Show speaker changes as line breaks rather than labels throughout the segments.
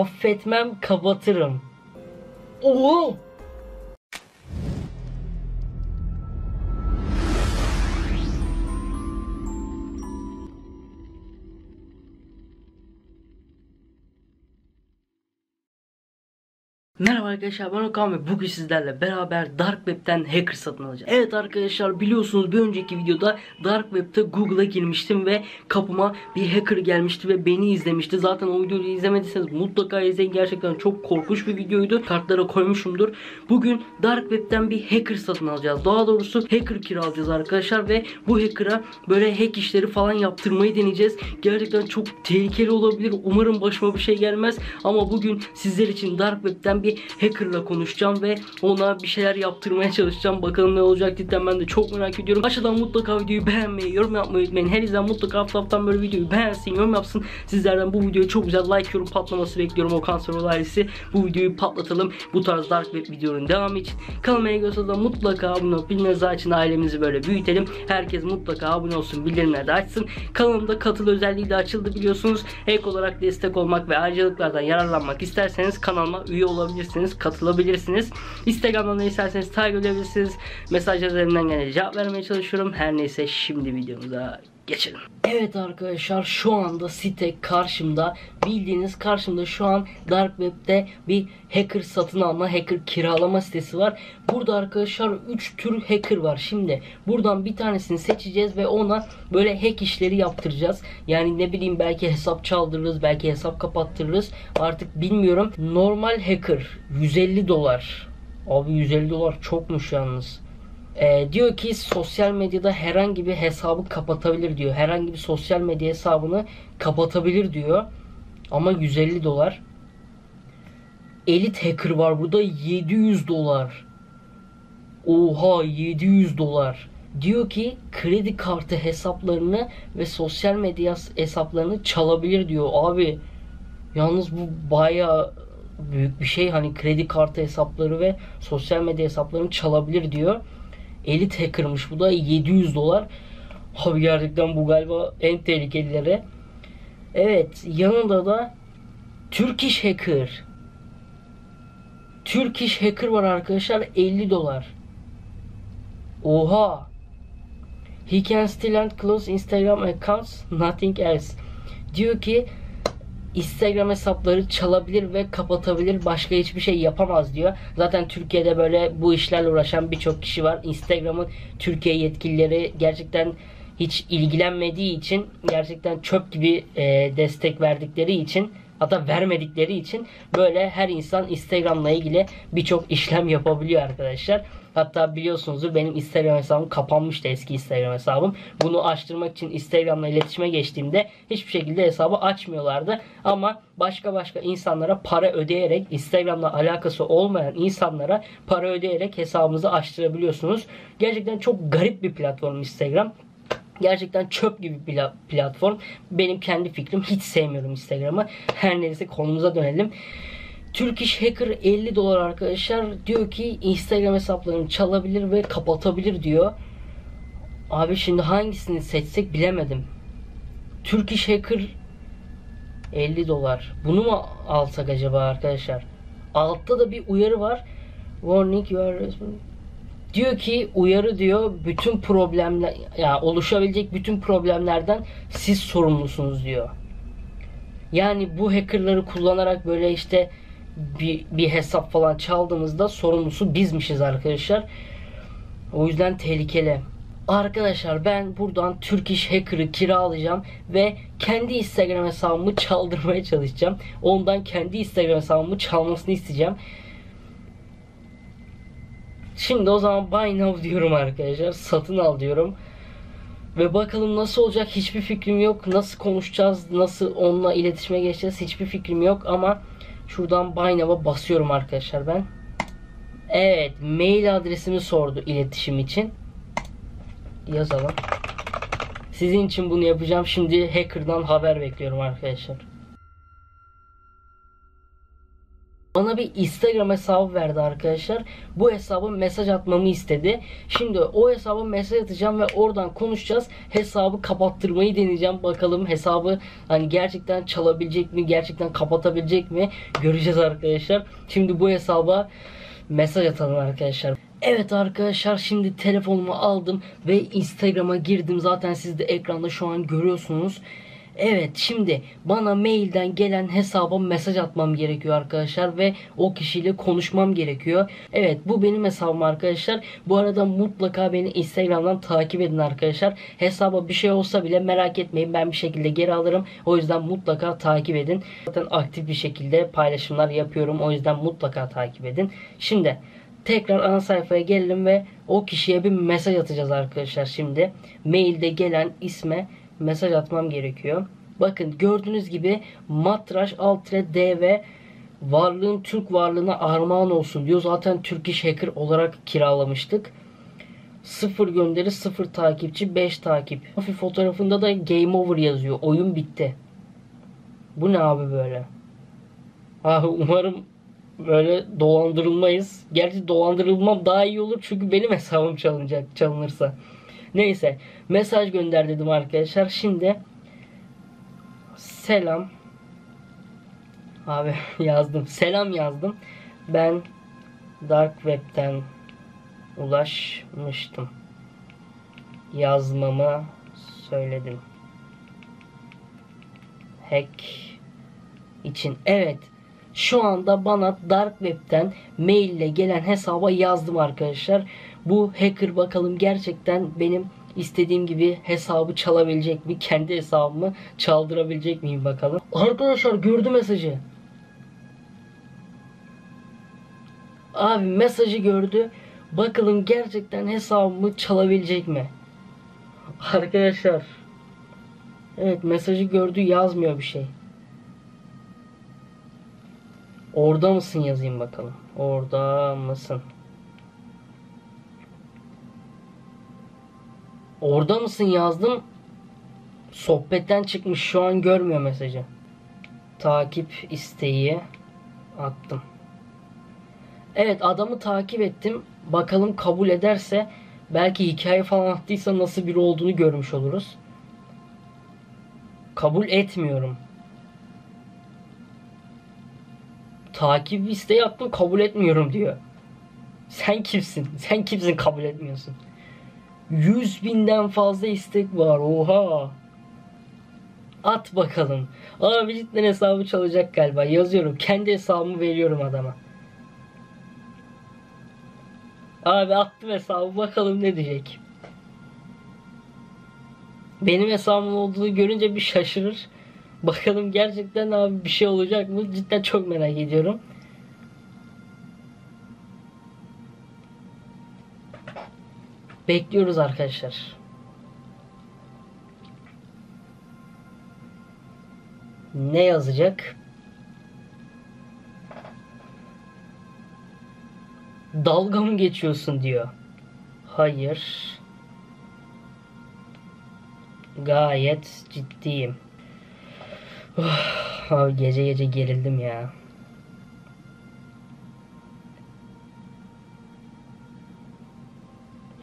affetmem kapatırım. Oo! Merhaba arkadaşlar ben Okan ve bugün sizlerle beraber Dark Web'ten hacker satın alacağız. Evet arkadaşlar biliyorsunuz bir önceki videoda Dark Web'te Google'a girmiştim ve kapıma bir hacker gelmişti ve beni izlemişti. Zaten o videoyu izlemediyseniz mutlaka izleyin. Gerçekten çok korkunç bir videoydu. Kartlara koymuşumdur. Bugün Dark Web'ten bir hacker satın alacağız. Daha doğrusu hacker kiralayacağız arkadaşlar ve bu hacker'a böyle hack işleri falan yaptırmayı deneyeceğiz. Gerçekten çok tehlikeli olabilir. Umarım başıma bir şey gelmez. Ama bugün sizler için Dark Web'ten bir hackerla konuşacağım ve ona bir şeyler yaptırmaya çalışacağım. Bakalım ne olacak cidden ben de çok merak ediyorum. Aşağıdan mutlaka videoyu beğenmeyi, yorum yapmayı unutmayın. Her izleyen mutlaka hafta böyle videoyu beğensin, yorum yapsın. Sizlerden bu videoya çok güzel like, yorum patlaması bekliyorum. O kanser ailesi bu videoyu patlatalım. Bu tarz Dark Web videoların devamı için. Kanalıma ilgili da mutlaka abone olup bilmeniz için ailemizi böyle büyütelim. Herkes mutlaka abone olsun, bildirimleri de açsın. Kanalımda katıl özelliği de açıldı biliyorsunuz. Ek olarak destek olmak ve ayrıcalıklardan yararlanmak isterseniz kanalıma üye olabilirsiniz, katılabilirsiniz. Instagram'dan ne isterseniz takip edebilirsiniz. Mesajlarımdan gene cevap vermeye çalışıyorum. Her neyse şimdi videomuza geçelim. Evet arkadaşlar şu anda site karşımda bildiğiniz karşımda şu an Dark Web'de bir hacker satın alma hacker kiralama sitesi var. Burada arkadaşlar 3 tür hacker var. Şimdi buradan bir tanesini seçeceğiz ve ona böyle hack işleri yaptıracağız. Yani ne bileyim belki hesap çaldırırız belki hesap kapattırırız artık bilmiyorum. Normal hacker 150 dolar. Abi 150 dolar çokmuş yalnız. Ee, diyor ki sosyal medyada herhangi bir hesabı kapatabilir diyor. Herhangi bir sosyal medya hesabını kapatabilir diyor. Ama 150 dolar. Elit hacker var burada 700 dolar. Oha 700 dolar. Diyor ki kredi kartı hesaplarını ve sosyal medya hesaplarını çalabilir diyor. Abi yalnız bu baya büyük bir şey. Hani kredi kartı hesapları ve sosyal medya hesaplarını çalabilir diyor. Elit hacker'mış bu da 700 dolar. Abi gerçekten bu galiba en tehlikelileri. Evet yanında da Turkish Hacker. Turkish Hacker var arkadaşlar 50 dolar. Oha. He can still and close Instagram accounts, nothing else. Diyor ki Instagram hesapları çalabilir ve kapatabilir. Başka hiçbir şey yapamaz diyor. Zaten Türkiye'de böyle bu işlerle uğraşan birçok kişi var. Instagram'ın Türkiye yetkilileri gerçekten hiç ilgilenmediği için gerçekten çöp gibi e, destek verdikleri için hatta vermedikleri için böyle her insan Instagram'la ilgili birçok işlem yapabiliyor arkadaşlar. Hatta biliyorsunuzdur benim Instagram hesabım kapanmıştı eski Instagram hesabım. Bunu açtırmak için Instagram'la iletişime geçtiğimde hiçbir şekilde hesabı açmıyorlardı. Ama başka başka insanlara para ödeyerek Instagram'la alakası olmayan insanlara para ödeyerek hesabınızı açtırabiliyorsunuz. Gerçekten çok garip bir platform Instagram. Gerçekten çöp gibi bir platform. Benim kendi fikrim. Hiç sevmiyorum Instagram'ı. Her neyse konumuza dönelim. Turkish Hacker 50 dolar arkadaşlar. Diyor ki Instagram hesaplarını çalabilir ve kapatabilir diyor. Abi şimdi hangisini seçsek bilemedim. Turkish Hacker 50 dolar. Bunu mu alsak acaba arkadaşlar? Altta da bir uyarı var. Warning you are Diyor ki uyarı diyor bütün problemler ya oluşabilecek bütün problemlerden siz sorumlusunuz diyor. Yani bu hackerları kullanarak böyle işte bir, bir hesap falan çaldığınızda sorumlusu bizmişiz arkadaşlar. O yüzden tehlikeli. Arkadaşlar ben buradan Turkish Hacker'ı kiralayacağım ve kendi Instagram hesabımı çaldırmaya çalışacağım. Ondan kendi Instagram hesabımı çalmasını isteyeceğim. Şimdi o zaman buy now diyorum arkadaşlar. Satın al diyorum. Ve bakalım nasıl olacak hiçbir fikrim yok. Nasıl konuşacağız, nasıl onunla iletişime geçeceğiz hiçbir fikrim yok. Ama şuradan buy now'a basıyorum arkadaşlar ben. Evet mail adresimi sordu iletişim için. Yazalım. Sizin için bunu yapacağım. Şimdi hacker'dan haber bekliyorum arkadaşlar. Bana bir Instagram hesabı verdi arkadaşlar. Bu hesaba mesaj atmamı istedi. Şimdi o hesaba mesaj atacağım ve oradan konuşacağız. Hesabı kapattırmayı deneyeceğim. Bakalım hesabı hani gerçekten çalabilecek mi? Gerçekten kapatabilecek mi? Göreceğiz arkadaşlar. Şimdi bu hesaba mesaj atalım arkadaşlar. Evet arkadaşlar şimdi telefonumu aldım ve Instagram'a girdim. Zaten siz de ekranda şu an görüyorsunuz. Evet şimdi bana mailden gelen hesaba mesaj atmam gerekiyor arkadaşlar ve o kişiyle konuşmam gerekiyor. Evet bu benim hesabım arkadaşlar. Bu arada mutlaka beni Instagram'dan takip edin arkadaşlar. Hesaba bir şey olsa bile merak etmeyin ben bir şekilde geri alırım. O yüzden mutlaka takip edin. Zaten aktif bir şekilde paylaşımlar yapıyorum. O yüzden mutlaka takip edin. Şimdi tekrar ana sayfaya gelelim ve o kişiye bir mesaj atacağız arkadaşlar şimdi. Mailde gelen isme mesaj atmam gerekiyor. Bakın gördüğünüz gibi matraş altre dv varlığın Türk varlığına armağan olsun diyor. Zaten Türk iş hacker olarak kiralamıştık. Sıfır gönderi, sıfır takipçi, 5 takip. Hafif fotoğrafında da game over yazıyor. Oyun bitti. Bu ne abi böyle? Ah umarım böyle dolandırılmayız. Gerçi dolandırılmam daha iyi olur çünkü benim hesabım çalınacak çalınırsa. Neyse mesaj gönder dedim arkadaşlar. Şimdi selam abi yazdım. Selam yazdım. Ben Dark Web'ten ulaşmıştım. Yazmamı söyledim. Hack için. Evet. Şu anda bana Dark Web'ten maille gelen hesaba yazdım arkadaşlar. Bu hacker bakalım gerçekten benim istediğim gibi hesabı çalabilecek mi? Kendi hesabımı çaldırabilecek miyim bakalım. Arkadaşlar gördü mesajı. Abi mesajı gördü. Bakalım gerçekten hesabımı çalabilecek mi? Arkadaşlar. Evet mesajı gördü yazmıyor bir şey. Orada mısın yazayım bakalım. Orada mısın? Orada mısın yazdım. Sohbetten çıkmış şu an görmüyor mesajı. Takip isteği attım. Evet adamı takip ettim. Bakalım kabul ederse belki hikaye falan attıysa nasıl biri olduğunu görmüş oluruz. Kabul etmiyorum. Takip isteği attım kabul etmiyorum diyor. Sen kimsin? Sen kimsin kabul etmiyorsun? 100 binden fazla istek var. Oha. At bakalım. Abi cidden hesabı çalacak galiba. Yazıyorum. Kendi hesabımı veriyorum adama. Abi attım hesabı. Bakalım ne diyecek. Benim hesabım olduğunu görünce bir şaşırır. Bakalım gerçekten abi bir şey olacak mı? Cidden çok merak ediyorum. Bekliyoruz arkadaşlar. Ne yazacak? Dalga mı geçiyorsun diyor. Hayır. Gayet ciddiyim. Oh, abi gece gece gerildim ya.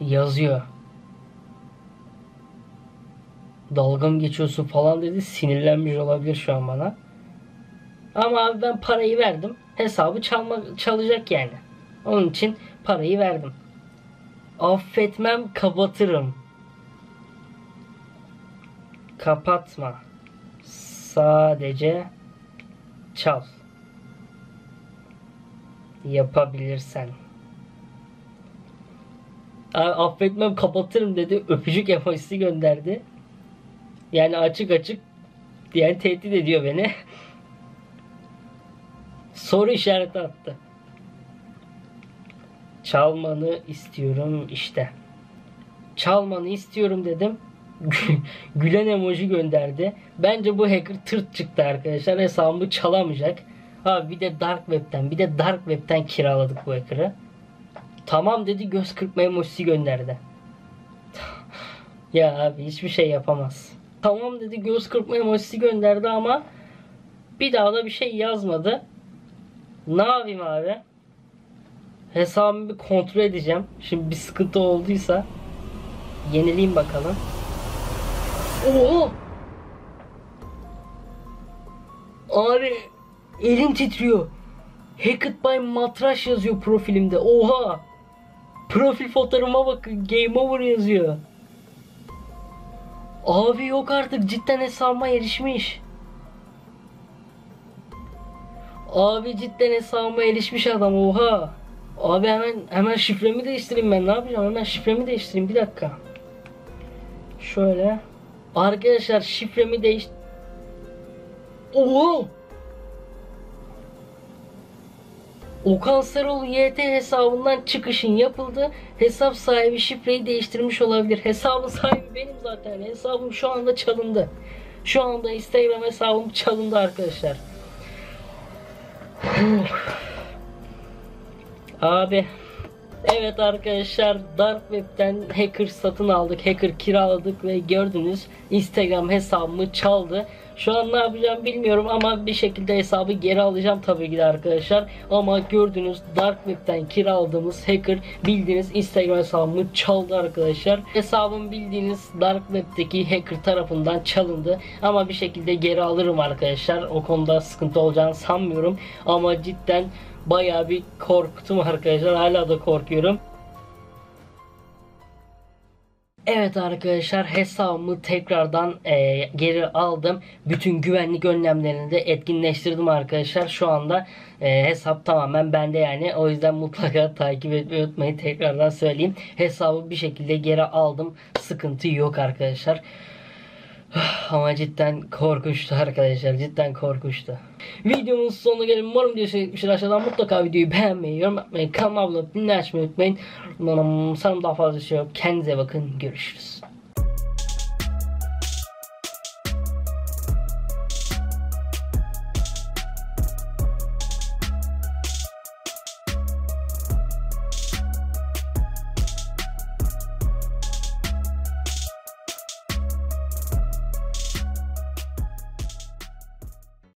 Yazıyor. Dalga mı geçiyorsun falan dedi. Sinirlenmiş olabilir şu an bana. Ama abi ben parayı verdim. Hesabı çalma, çalacak yani. Onun için parayı verdim. Affetmem kapatırım. Kapatma. Sadece çal. Yapabilirsen. Abi affetmem kapatırım dedi. Öpücük emojisi gönderdi. Yani açık açık yani tehdit ediyor beni. Soru işareti attı. Çalmanı istiyorum işte. Çalmanı istiyorum dedim. Gülen emoji gönderdi. Bence bu hacker tırt çıktı arkadaşlar. Hesabımı çalamayacak. Abi bir de Dark Web'ten bir de Dark Web'ten kiraladık bu hacker'ı. Tamam dedi göz kırpma emojisi gönderdi. ya abi hiçbir şey yapamaz. Tamam dedi göz kırpma emojisi gönderdi ama bir daha da bir şey yazmadı. Ne yapayım abi? Hesabımı bir kontrol edeceğim. Şimdi bir sıkıntı olduysa yenileyim bakalım. Oo! Abi elim titriyor. Hacked by Matraş yazıyor profilimde. Oha! Profil fotoğrafıma bakın. Game over yazıyor. Abi yok artık cidden hesabıma erişmiş. Abi cidden hesabıma erişmiş adam oha. Abi hemen hemen şifremi değiştireyim ben ne yapacağım hemen şifremi değiştireyim bir dakika. Şöyle. Arkadaşlar şifremi değiş... Oha! Okan Sarıoğlu YT hesabından çıkışın yapıldı. Hesap sahibi şifreyi değiştirmiş olabilir. Hesabın sahibi benim zaten. Hesabım şu anda çalındı. Şu anda Instagram hesabım çalındı arkadaşlar. Abi Evet arkadaşlar Dark Web'den hacker satın aldık. Hacker kiraladık ve gördünüz Instagram hesabımı çaldı. Şu an ne yapacağım bilmiyorum ama bir şekilde hesabı geri alacağım tabii ki de arkadaşlar. Ama gördünüz Dark Web'den kiraladığımız hacker bildiğiniz Instagram hesabımı çaldı arkadaşlar. Hesabım bildiğiniz Dark Web'deki hacker tarafından çalındı. Ama bir şekilde geri alırım arkadaşlar. O konuda sıkıntı olacağını sanmıyorum. Ama cidden bayağı bir korktum arkadaşlar. Hala da korkuyorum. Evet arkadaşlar hesabımı tekrardan e, geri aldım. Bütün güvenlik önlemlerini de etkinleştirdim arkadaşlar. Şu anda e, hesap tamamen bende yani. O yüzden mutlaka takip etmeyi unutmayın. Tekrardan söyleyeyim. Hesabı bir şekilde geri aldım. Sıkıntı yok arkadaşlar. Ama cidden korkunçtu arkadaşlar. Cidden korkunçtu. Videomuzun sonuna gelin. Umarım diyorsunuz etmiştir. Aşağıdan mutlaka videoyu beğenmeyi, yorum yapmayı, kanalıma abone olmayı, dinle açmayı unutmayın. Umarım sanırım daha fazla şey yok. Kendinize bakın. Görüşürüz.